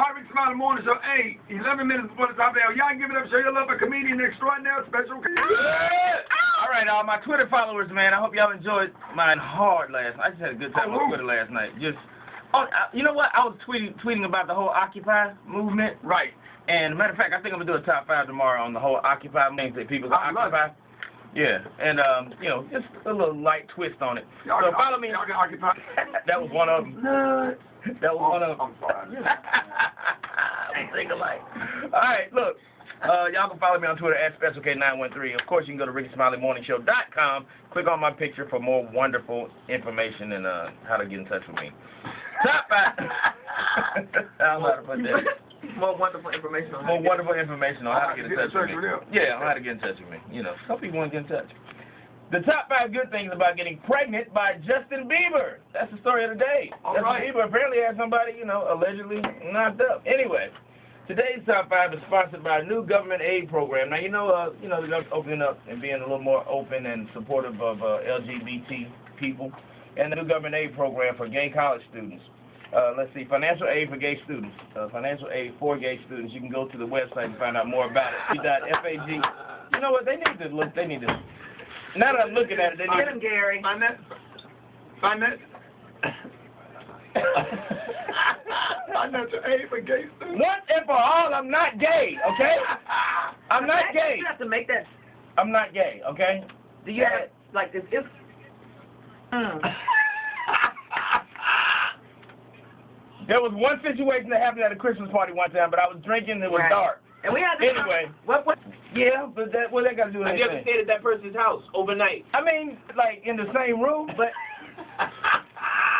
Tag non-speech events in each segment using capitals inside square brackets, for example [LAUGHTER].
Harvey Smiley Morning Show. Hey, 11 minutes before the top of the hour. Y'all give it up. Show your love for comedian extraordinaire special. All right, all my Twitter followers, man. I hope y'all enjoyed mine hard last night. I just had a good time Oh, on Twitter last night. Just, oh, I, you know what? I was tweeting tweeting about the whole Occupy movement. Right. And matter of fact, I think I'm gonna do a top five tomorrow on the whole Occupy things that people I occupy. Yeah, and um, you know, just a little light twist on it. So follow me. Y'all can occupy. [LAUGHS] that was one of them. That was one of them. I'm sorry. [LAUGHS] we think alike. All right, look. Uh, y'all can follow me on Twitter at SpecialK913. Of course, you can go to RickeySmileyMorningShow.com. Click on my picture for more wonderful information and uh, how to get in touch with me. Top five. I don't know how to put that. More wonderful information on More wonderful information on how to get in touch with me. with. Yeah, on how to get in touch with me. You know, some people want to get in touch. The top five good things about getting pregnant by Justin Bieber. That's the story of the day. All Justin right. Bieber apparently had somebody, you know, allegedly knocked up. Anyway, today's top five is sponsored by a new government aid program. Now, you know, uh, you know, they're opening up and being a little more open and supportive of uh, LGBT people, and the new government aid program for gay college students. Uh, let's see, financial aid for gay students. Uh, financial aid for gay students. You can go to the website and find out more about it. Fag. You know what? They need to look. They need to. Now that I'm looking at it, they Get him, need. Gary. Sign that. Sign that. [LAUGHS] Sign that to A for gay students. Once and for all, I'm not gay. Okay? [LAUGHS] I'm not gay. You have to make that. I'm not gay. Okay? Do you have like this? If, mm. [LAUGHS] There was one situation that happened at a Christmas party one time, but I was drinking. And it was Right. dark. And we had to. Anyway. What? What? Yeah, but that what that got to do with Have you ever anything? stayed at that person's house overnight? I mean, like in the same room, but [LAUGHS]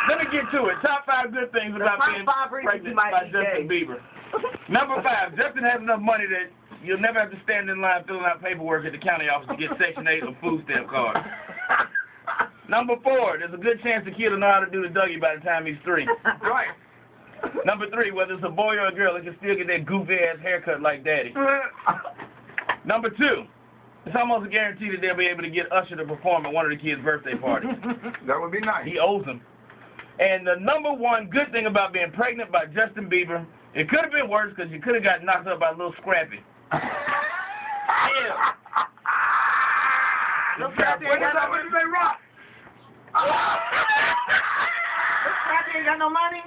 let me get to it. Top five good things about being pregnant by Justin gay. Bieber. [LAUGHS] Number five, Justin has enough money that you'll never have to stand in line filling out paperwork at the county office to get Section 8 or food stamp cards. [LAUGHS] Number four, there's a good chance the kid will know how to do the Dougie by the time he's three. [LAUGHS] Right. Number three, whether it's a boy or a girl, they can still get that goofy ass haircut like daddy. Number two, it's almost a guarantee that they'll be able to get Usher to perform at one of the kids' birthday parties. that would be nice. He owes them. And the number one good thing about being pregnant by Justin Bieber, it could have been worse because you could have got knocked up by a Lil Scrappy. [LAUGHS] Look, Scrappy ain't got no money. What did they rock? Look, Scrappy ain't got no money.